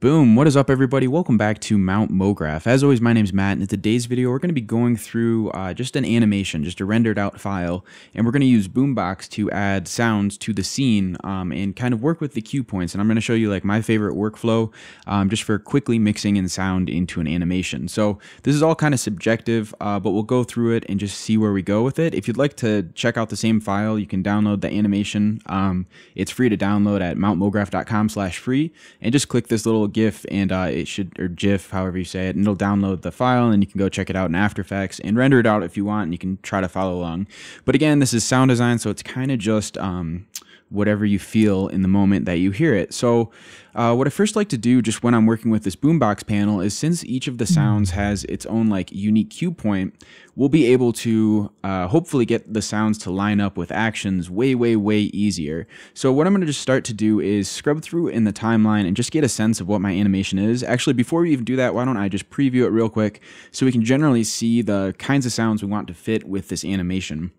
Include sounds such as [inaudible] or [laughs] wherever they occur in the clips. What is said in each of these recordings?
Boom, what is up everybody? Welcome back to Mount MoGraph. As always, my name is Matt, and in today's video, we're going to be going through uh, just an animation, just a rendered out file, and we're going to use Boombox to add sounds to the scene um, and kind of work with the cue points. And I'm going to show you like my favorite workflow um, just for quickly mixing in sound into an animation. So this is all kind of subjective, uh, but we'll go through it and just see where we go with it. If you'd like to check out the same file, you can download the animation. Um, it's free to download at mountmograph.com slash free, and just click this little GIF and uh, it should or GIF, however you say it, and it'll download the file, and you can go check it out in After Effects and render it out if you want, and you can try to follow along. But again, this is sound design, so it's kind of just um, whatever you feel in the moment that you hear it. So, uh, what I first like to do, just when I'm working with this boombox panel, is since each of the mm-hmm. sounds has its own like unique cue point, we'll be able to uh, hopefully get the sounds to line up with actions way, way, way easier. So, what I'm going to just start to do is scrub through in the timeline and just get a sense of what my animation is. Actually, before we even do that, why don't I just preview it real quick so we can generally see the kinds of sounds we want to fit with this animation.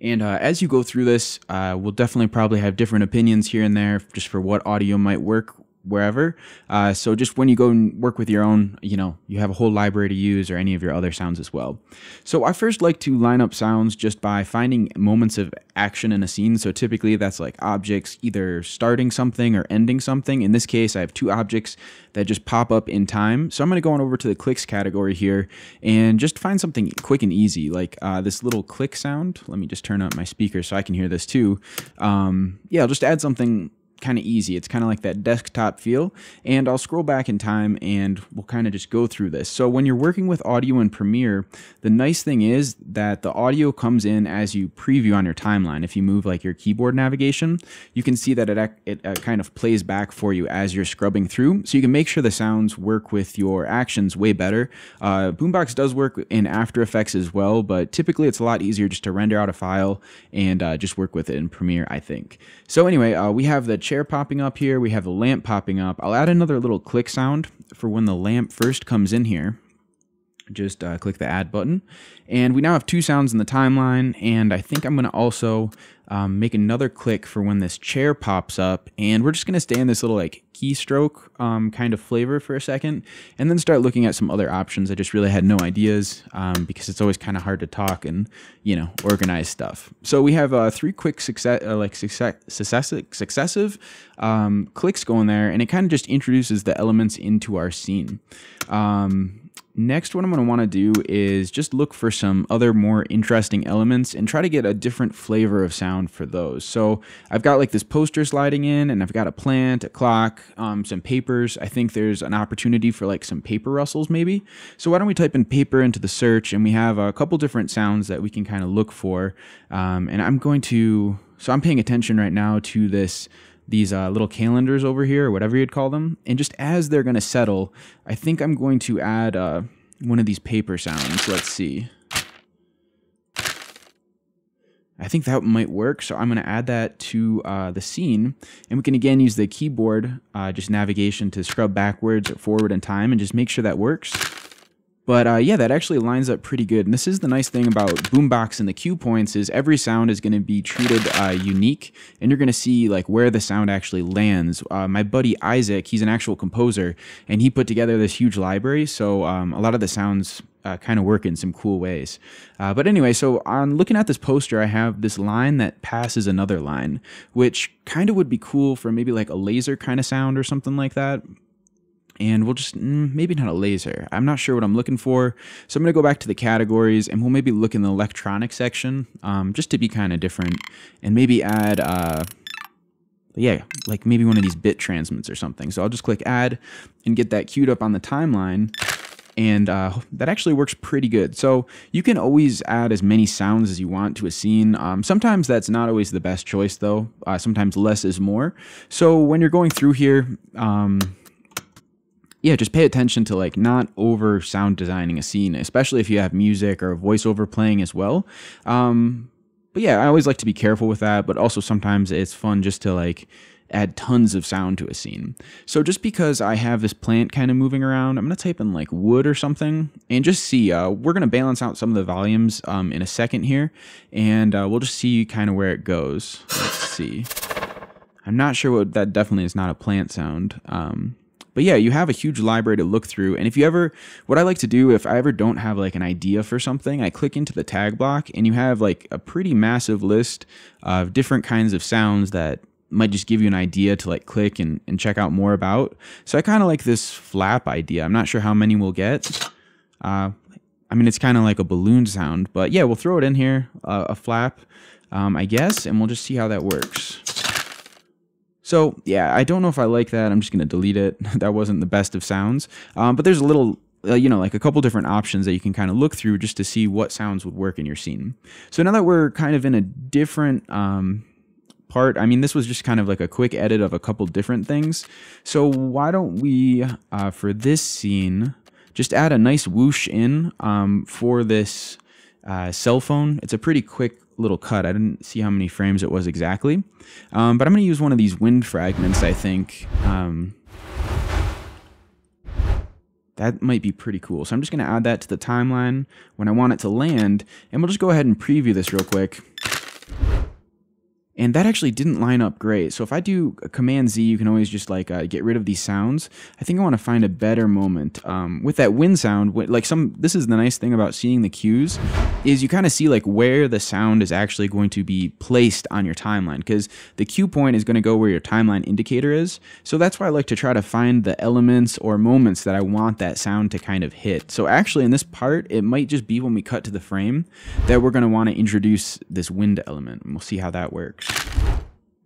And uh, as you go through this, uh, we'll definitely probably have different opinions here and there just for what audio might work wherever. Uh, so just when you go and work with your own, you know, you have a whole library to use or any of your other sounds as well. So I first like to line up sounds just by finding moments of action in a scene. So typically that's like objects either starting something or ending something. In this case, I have two objects that just pop up in time. So I'm going to go on over to the clicks category here and just find something quick and easy, like uh, this little click sound. Let me just turn up my speaker so I can hear this too. Um, yeah, I'll just add something kind of easy. It's kind of like that desktop feel. And I'll scroll back in time and we'll kind of just go through this. So when you're working with audio in Premiere, the nice thing is that the audio comes in as you preview on your timeline. If you move like your keyboard navigation, you can see that it, it uh, kind of plays back for you as you're scrubbing through. So you can make sure the sounds work with your actions way better. Uh, Boombox does work in After Effects as well, but typically it's a lot easier just to render out a file and uh, just work with it in Premiere, I think. So anyway, uh, we have the chair popping up here. We have the lamp popping up. I'll add another little click sound for when the lamp first comes in here. Just uh, click the add button. And we now have two sounds in the timeline. And I think I'm going to also um, make another click for when this chair pops up. And we're just going to stay in this little like keystroke um, kind of flavor for a second and then start looking at some other options. I just really had no ideas um, because it's always kind of hard to talk and, you know, organize stuff. So we have uh, three quick success, uh, like success, successive, successive um, clicks going there and it kind of just introduces the elements into our scene. Um, Next, what I'm going to want to do is just look for some other more interesting elements and try to get a different flavor of sound for those. So I've got like this poster sliding in and I've got a plant, a clock, um, some papers. I think there's an opportunity for like some paper rustles maybe. So why don't we type in paper into the search and we have a couple different sounds that we can kind of look for. Um, and I'm going to, so I'm paying attention right now to this these uh, little calendars over here, or whatever you'd call them. And just as they're going to settle, I think I'm going to add uh, one of these paper sounds. Let's see. I think that might work. So I'm going to add that to uh, the scene. And we can again use the keyboard, uh, just navigation to scrub backwards forward in time and just make sure that works. But uh, yeah, that actually lines up pretty good. And this is the nice thing about Boombox and the cue points is every sound is going to be treated uh, unique, and you're going to see like where the sound actually lands. Uh, my buddy Isaac, he's an actual composer, and he put together this huge library. So um, a lot of the sounds uh, kind of work in some cool ways. Uh, but anyway, so on looking at this poster, I have this line that passes another line, which kind of would be cool for maybe like a laser kind of sound or something like that and we'll just mm, maybe not a laser. I'm not sure what I'm looking for. So I'm going to go back to the categories and we'll maybe look in the electronic section um, just to be kind of different and maybe add, uh, yeah, like maybe one of these bit transmits or something. So I'll just click add and get that queued up on the timeline. And uh, that actually works pretty good. So you can always add as many sounds as you want to a scene. Um, sometimes that's not always the best choice though. Uh, sometimes less is more. So when you're going through here, um, yeah, just pay attention to like not over sound designing a scene, especially if you have music or voiceover playing as well. Um, but yeah, I always like to be careful with that, but also sometimes it's fun just to like add tons of sound to a scene. So just because I have this plant kind of moving around, I'm going to type in like wood or something and just see. Uh, we're going to balance out some of the volumes um, in a second here, and uh, we'll just see kind of where it goes. Let's see. I'm not sure what that definitely is not a plant sound. Um, but yeah, you have a huge library to look through. And if you ever, what I like to do, if I ever don't have like an idea for something, I click into the tag block and you have like a pretty massive list of different kinds of sounds that might just give you an idea to like click and, and check out more about. So I kind of like this flap idea. I'm not sure how many we'll get. Uh, I mean, it's kind of like a balloon sound, but yeah, we'll throw it in here, uh, a flap, um, I guess, and we'll just see how that works. So yeah, I don't know if I like that. I'm just going to delete it. [laughs] that wasn't the best of sounds. Um, but there's a little, uh, you know, like a couple different options that you can kind of look through just to see what sounds would work in your scene. So now that we're kind of in a different um, part, I mean, this was just kind of like a quick edit of a couple different things. So why don't we, uh, for this scene, just add a nice whoosh in um, for this uh, cell phone. It's a pretty quick little cut. I didn't see how many frames it was exactly. Um, but I'm going to use one of these wind fragments, I think. Um, that might be pretty cool. So I'm just going to add that to the timeline when I want it to land. And we'll just go ahead and preview this real quick. And that actually didn't line up great. So if I do Command Z, you can always just like uh, get rid of these sounds. I think I want to find a better moment. Um, with that wind sound, like some, this is the nice thing about seeing the cues, is you kind of see like where the sound is actually going to be placed on your timeline. Because the cue point is going to go where your timeline indicator is. So that's why I like to try to find the elements or moments that I want that sound to kind of hit. So actually in this part, it might just be when we cut to the frame that we're going to want to introduce this wind element. And we'll see how that works.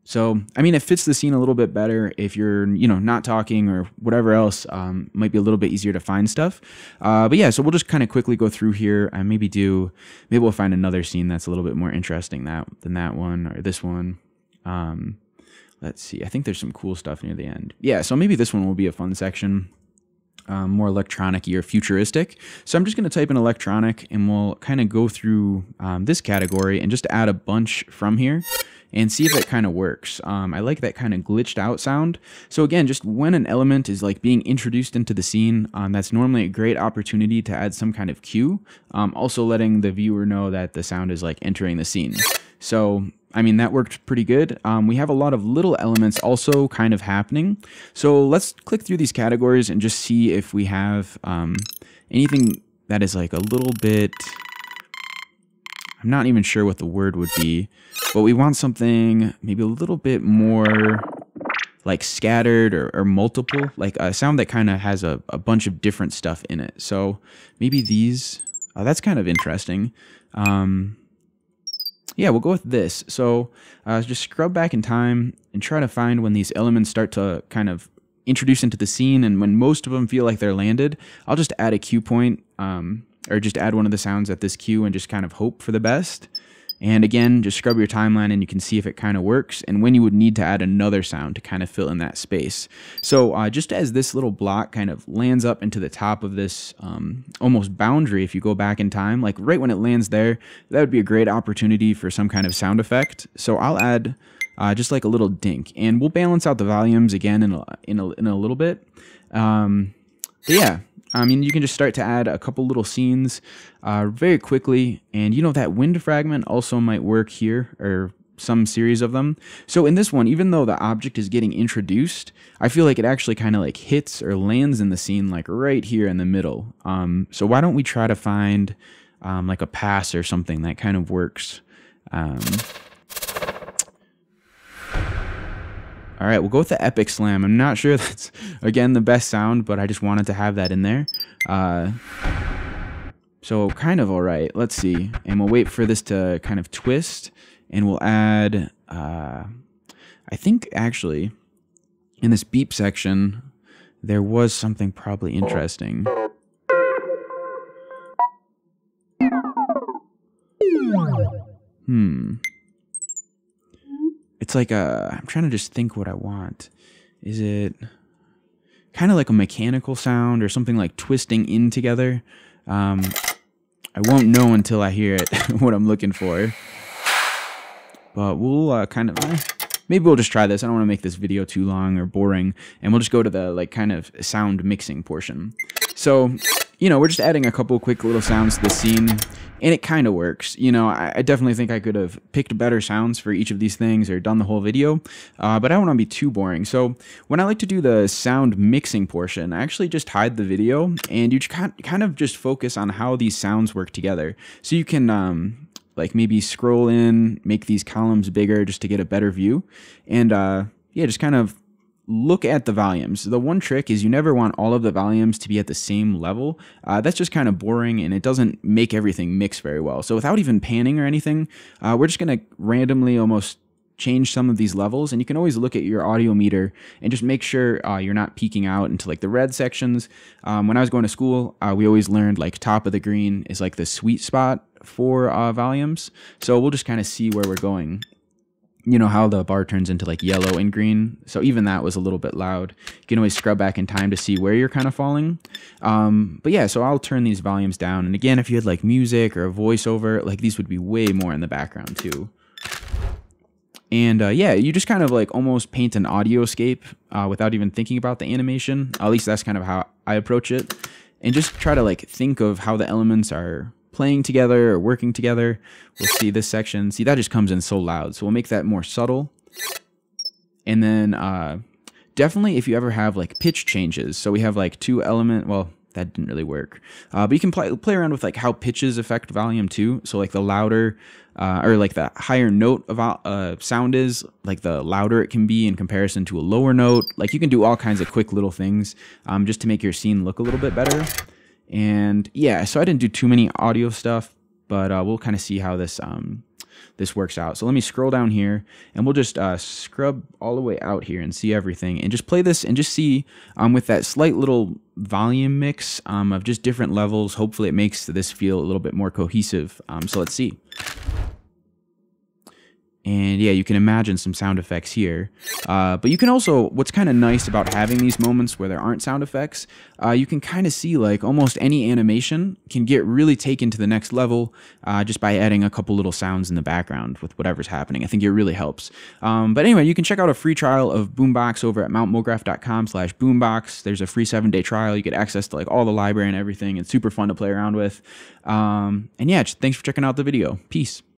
So, I mean, it fits the scene a little bit better if you're, you know, not talking or whatever else. Um, might be a little bit easier to find stuff. Uh, but yeah, so we'll just kind of quickly go through here and maybe do, maybe we'll find another scene that's a little bit more interesting that than that one or this one. Um, let's see. I think there's some cool stuff near the end. Yeah, so maybe this one will be a fun section. Um, more electronic or futuristic. So I'm just going to type in electronic and we'll kind of go through um, this category and just add a bunch from here and see if it kind of works. Um, I like that kind of glitched out sound. So again, just when an element is like being introduced into the scene, um, that's normally a great opportunity to add some kind of cue. Um, also letting the viewer know that the sound is like entering the scene. So I mean, that worked pretty good. Um, we have a lot of little elements also kind of happening. So let's click through these categories and just see if we have um, anything that is like a little bit, I'm not even sure what the word would be, but we want something maybe a little bit more like scattered or, or multiple, like a sound that kind of has a, a bunch of different stuff in it. So maybe these, uh, that's kind of interesting. Um, yeah, we'll go with this. So uh, just scrub back in time and try to find when these elements start to kind of introduce into the scene and when most of them feel like they're landed, I'll just add a cue point um, or just add one of the sounds at this cue and just kind of hope for the best. And again, just scrub your timeline and you can see if it kind of works and when you would need to add another sound to kind of fill in that space. So uh, just as this little block kind of lands up into the top of this um, almost boundary, if you go back in time, like right when it lands there, that would be a great opportunity for some kind of sound effect. So I'll add uh, just like a little dink and we'll balance out the volumes again in a, in a, in a little bit. Um, yeah, I mean, you can just start to add a couple little scenes uh, very quickly. And you know, that wind fragment also might work here, or some series of them. So in this one, even though the object is getting introduced, I feel like it actually kind of like hits or lands in the scene like right here in the middle. Um, so why don't we try to find um, like a pass or something that kind of works. Um, All right, we'll go with the Epic Slam. I'm not sure [laughs] that's, again, the best sound, but I just wanted to have that in there. Uh, so kind of all right. Let's see. And we'll wait for this to kind of twist, and we'll add, uh, I think actually, in this beep section, there was something probably interesting. Hmm it's like a I'm trying to just think what I want. Is it kind of like a mechanical sound or something like twisting in together? Um, I won't know until I hear it [laughs] what I'm looking for. But we'll uh, kind of eh, maybe we'll just try this. I don't want to make this video too long or boring, and we'll just go to the like kind of sound mixing portion. So, you know, we're just adding a couple quick little sounds to the scene and it kind of works. You know, I, I, definitely think I could have picked better sounds for each of these things or done the whole video, uh, but I don't want to be too boring. So when I like to do the sound mixing portion, I actually just hide the video and you kind of just focus on how these sounds work together. So you can, um, like maybe scroll in, make these columns bigger just to get a better view. And uh, yeah, just kind of look at the volumes. The one trick is you never want all of the volumes to be at the same level. Uh, that's just kind of boring and it doesn't make everything mix very well. So without even panning or anything, uh, we're just going to randomly almost change some of these levels and you can always look at your audio meter and just make sure uh, you're not peaking out into like the red sections um, when i was going to school uh, we always learned like top of the green is like the sweet spot for uh, volumes so we'll just kind of see where we're going you know how the bar turns into like yellow and green. So even that was a little bit loud. You can always scrub back in time to see where you're kind of falling. Um, but yeah so i'll turn these volumes down. And again if you had like music or a voiceover like these would be way more in the background too. And uh, yeah you just kind of like almost paint an audioscape uh, without even thinking about the animation. At least that's kind of how i approach it. And just try to like think of how the elements are playing together or working together. We'll see this section. See, that just comes in so loud. So we'll make that more subtle. And then uh, definitely if you ever have like pitch changes. So we have like two element, well, that didn't really work. Uh, but you can play, play around with like how pitches affect volume too. So like the louder uh, or like the higher note of uh, sound is, like the louder it can be in comparison to a lower note. Like you can do all kinds of quick little things um, just to make your scene look a little bit better. And yeah, so I didn't do too many audio stuff, but uh, we'll kind of see how this um, this works out. So let me scroll down here and we'll just uh, scrub all the way out here and see everything and just play this and just see um, with that slight little volume mix um, of just different levels. Hopefully it makes this feel a little bit more cohesive. Um, so let's see. And yeah, you can imagine some sound effects here. Uh, but you can also, what's kind of nice about having these moments where there aren't sound effects, uh, you can kind of see like almost any animation can get really taken to the next level uh, just by adding a couple little sounds in the background with whatever's happening. I think it really helps. Um, but anyway, you can check out a free trial of Boombox over at mountmograph.com slash boombox. There's a free seven day trial. You get access to like all the library and everything. It's super fun to play around with. Um, and yeah, thanks for checking out the video. Peace.